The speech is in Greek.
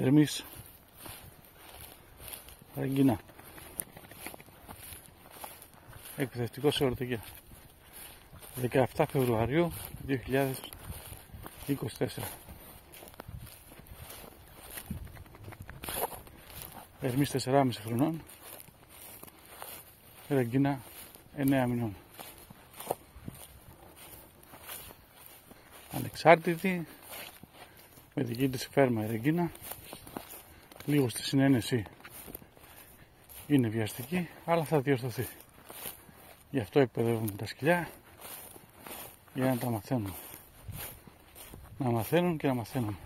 Ερμής Ραγκίνα εκπαιδευτικό εορτική 17 Φεβρουαρίου 2024 Ερμής 4,5 χρονών. Ραγκίνα 9 μηνών. Ανεξάρτητη με δική της φέρμα η Ρεγκίνα λίγο στη συνένεση είναι βιαστική αλλά θα διορθωθεί. Γι' αυτό εκπαιδεύουμε τα σκυλιά για να τα μαθαίνουν να μαθαίνουν και να μαθαίνουν